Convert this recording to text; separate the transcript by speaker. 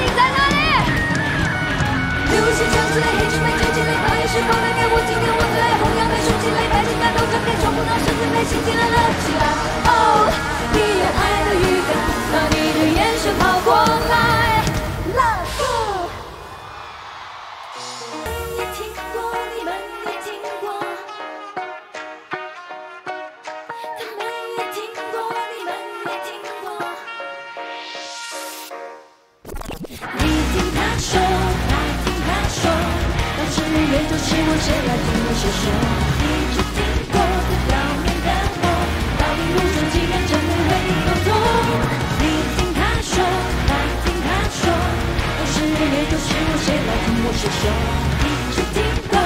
Speaker 1: 你在哪里？流星枪之类，黑之美，酒精类，八月是否能给我今天我最爱？弘扬美术之类，白金大豆，整片冲不到身子被心情了起来。你听他说，他听他说，当时也就是我谁来听我写说。你只听过最表面的我，到底路上几人真会沟通？你听他说，他听他说，当时也就是我谁来听我写说。你